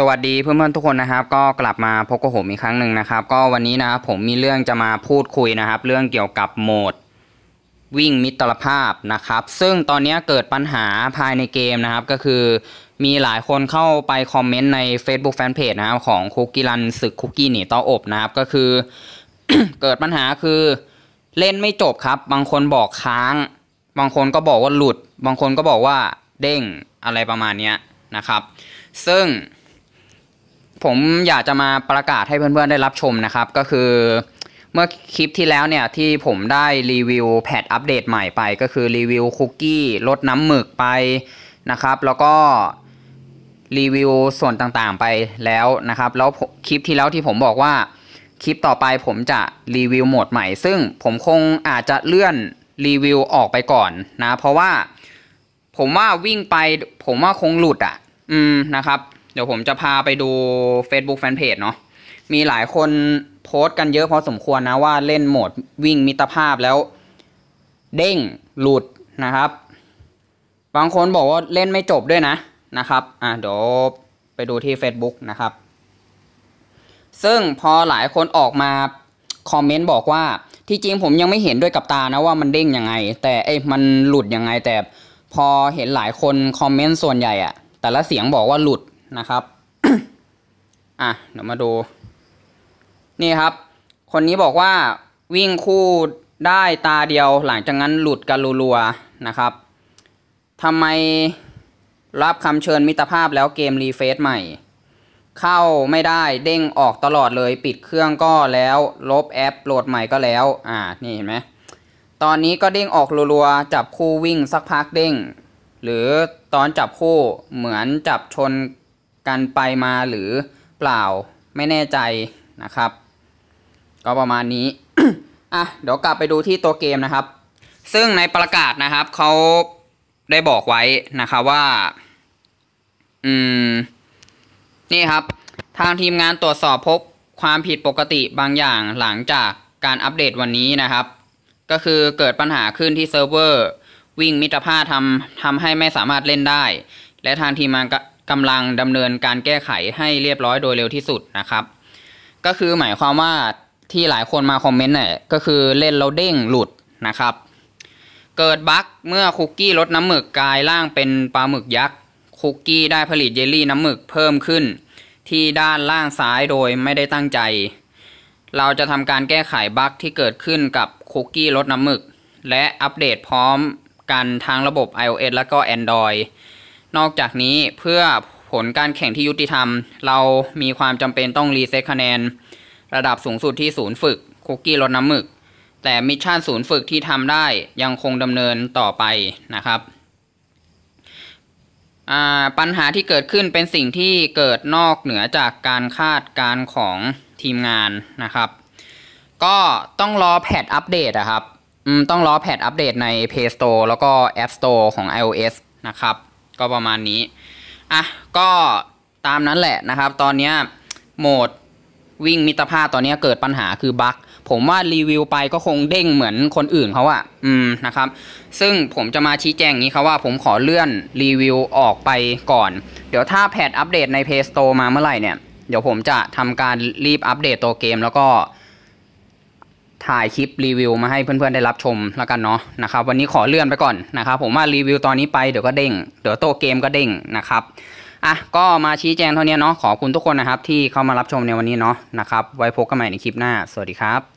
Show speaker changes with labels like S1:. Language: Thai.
S1: สวัสดีเพื่อนๆทุกคนนะครับ ก็กลับมาพบกับผมอีกครั้งหนึ่งนะครับ ก็วันนี้นะผมมีเรื่องจะมาพูดคุยนะครับ เรื่องเกี่ยวกับโหมดวิ่งมิตรภาพนะครับ ซึ่งตอนนี้เกิดปัญหาภายในเกมนะครับ ก็คือมีหลายคนเข้าไปคอมเมนต์ใน Facebook Fanpage นะครับ ของคุกกี้รันศึกคุกกี้หนีเต้าอบนะครับ ก็คือ เกิดปัญหาคือเล่นไม่จบครับ บางคนบอกค้าง บางคนก็บอกว่าหลุด บางคนก็บอกว่าเด้งอะไรประมาณนี้นะครับ ซึ่ง ผมอยากจะมาประกาศให้เพื่อนๆได้รับชมนะครับ ก็คือเมื่อคลิปที่แล้วเนี่ยที่ผมได้รีวิวแพทอัปเดตใหม่ไป ก็คือรีวิวคุกกี้ลดน้ำหมึกไปนะครับ แล้วก็รีวิวส่วนต่างๆไปแล้วนะครับ แล้วคลิปที่แล้วที่ผมบอกว่าคลิปต่อไปผมจะรีวิวโหมดใหม่ ซึ่งผมคงอาจจะเลื่อนรีวิวออกไปก่อนนะ เพราะว่าผมว่าวิ่งไปผมว่าคงหลุดอะ อืมนะครับ เดี๋ยวผมจะพาไปดู Facebook Fanpage เนาะมีหลายคนโพสต์กันเยอะพอสมควรนะว่าเล่นโหมดวิ่งมิตรภาพแล้ว เด้งหลุดนะครับ บางคนบอกว่าเล่นไม่จบด้วยนะนะครับอะเดี๋ยวไปดูที่ Facebook นะครับ ซึ่งพอหลายคนออกมาคอมเมนต์บอกว่าที่จริงผมยังไม่เห็นด้วยกับตานะว่ามันเด้งยังไง แต่เอ้ยมันหลุดยังไงแต่พอเห็นหลายคนคอมเมนต์ส่วนใหญ่อะแต่ละเสียงบอกว่าหลุด นะครับ อะเดี๋ยวมาดู นี่ครับ คนนี้บอกว่าวิ่งคู่ได้ตาเดียวหลังจากนั้นหลุดกันรัวๆนะครับทำไมรับคำเชิญมิตรภาพแล้วเกมรีเฟซใหม่ เข้าไม่ได้เด้งออกตลอดเลยปิดเครื่องก็แล้ว ลบแอปโหลดใหม่ก็แล้ว อ่านี่เห็นไหมตอนนี้ก็เด้งออกรัวๆจับคู่วิ่งสักพักเด้ง หรือตอนจับคู่เหมือนจับชน กันไปมาหรือเปล่าไม่แน่ใจนะครับ ก็ประมาณนี้อะเดี๋ยวกลับไปดูที่ตัวเกมนะครับ ซึ่งในประกาศนะครับเขาได้บอกไว้นะครับว่า อืม นี่ครับ ทางทีมงานตรวจสอบพบความผิดปกติบางอย่างหลังจากการอัปเดตวันนี้นะครับ ก็คือเกิดปัญหาขึ้นที่เซิร์ฟเวอร์ วิ่งมิตรภาพทำทำให้ไม่สามารถเล่นได้ และทางทีมงาน กำลังดำเนินการแก้ไขให้เรียบร้อยโดยเร็วที่สุดนะครับ ก็คือหมายความว่าที่หลายคนมาคอมเมนต์เนี่ยก็คือเล่นแล้วเด้งหลุดนะครับ เกิดบั๊กเมื่อคุกกี้รสน้ำหมึกกลายร่างเป็นปลาหมึกยักษ์คุกกี้ได้ผลิตเยลลี่น้ำหมึกเพิ่มขึ้น ที่ด้านล่างซ้ายโดยไม่ได้ตั้งใจ เราจะทำการแก้ไขบั๊กที่เกิดขึ้นกับคุกกี้รสน้ำหมึก และอัปเดตพร้อมกันทั้งระบบ iOS และก็ Android นอกจากนี้เพื่อผลการแข่งที่ยุติธรรม เรามีความจำเป็นต้องรีเซ็ตคะแนน ระดับสูงสุดที่ศูนย์ฝึกคุกกี้ลดน้ำหมึก แต่มิชชั่นศูนย์ฝึกที่ทำได้ยังคงดำเนินต่อไปนะครับปัญหาที่เกิดขึ้นเป็นสิ่งที่เกิดนอกเหนือจากการคาดการของทีมงานนะครับ ก็ต้องรอแพทอัปเดตอะครับต้องรอแพทอัปเดตใน Play Store แล้วก็ App Store ของ iOS นะครับ ก็ประมาณนี้ อะ ก็ตามนั้นแหละนะครับ ตอนนี้โหมดวิ่งมิตรภาพตอนนี้เกิดปัญหาคือบั๊กผมว่ารีวิวไปก็คงเด้งเหมือนคนอื่นเขาอะอืมนะครับ ซึ่งผมจะมาชี้แจงนี้ครับว่าผมขอเลื่อนรีวิวออกไปก่อน เดี๋ยวถ้าแพทอัปเดตใน Play Store มาเมื่อไหร่เนี่ย เดี๋ยวผมจะทำการรีบอัปเดตตัวเกมแล้วก็ ถ่ายคลิปรีวิวมาให้เพื่อนๆได้รับชมแล้วกันเนาะนะครับวันนี้ขอเลื่อนไปก่อนนะครับผมว่ารีวิวตอนนี้ไปเดี๋ยวก็เด้งเดี๋ยวโตเกมก็เด้งนะครับอะก็มาชี้แจงเท่านี้เนาะขอบคุณทุกคนนะครับที่เข้ามารับชมในวันนี้เนาะนะครับไว้พบกันใหม่ในคลิปหน้า สวัสดีครับ